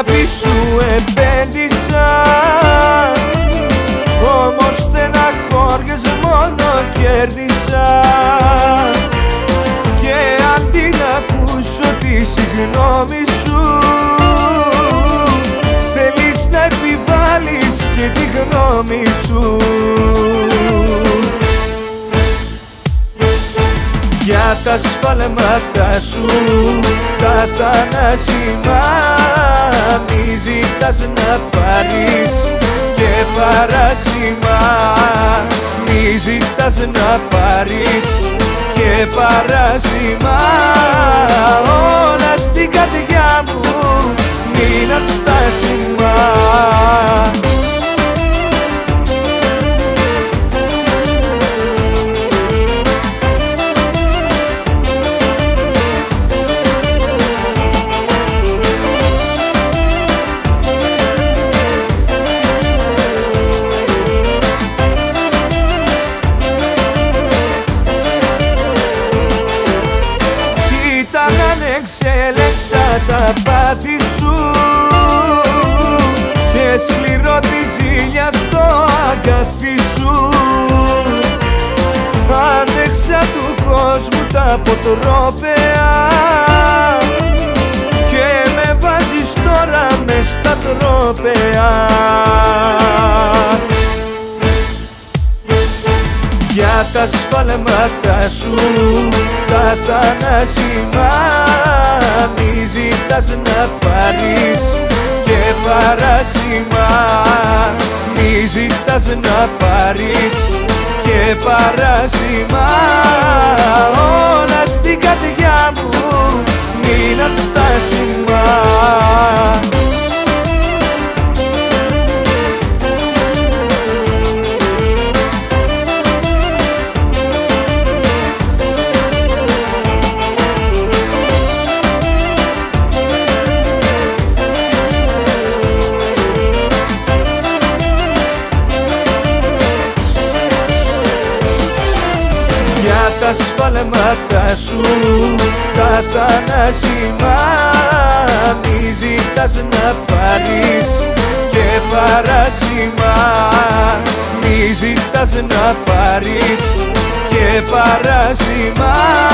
αγάπη σου επένδυσα. Όμως στεναχώριες μόνο κέρδισα. Και αντί να ακούσω τη συγγνώμη σου θέλεις να επιβάλλεις και τη γνώμη σου. Για τα σφάλματα σου τα θανάσιμα ζητάς να πάρεις και παράσιμα Μη ζητάς να πάρεις και παράσιμα Όλα στην καρδιά μου μείναν στάσιμα ανεξέλεκτα τα πάθη σου Και σκληρό τη ζήλια στο αγκαθί σου. Άντεξα του κόσμου τα αποτρόπαια Και με βάζεις τώρα μες στα τρόπαια. Για τα σφάλματα σου τα θανάσιμα Μη ζητάς να πάρεις και παράσιμα. Μη ζητάς να πάρεις και παράσιμα τα σφάλματα σου. Τα θανάσιμα Μη ζητάς να πάρεις και παράσιμα Μη ζητάς να πάρεις και παράσιμα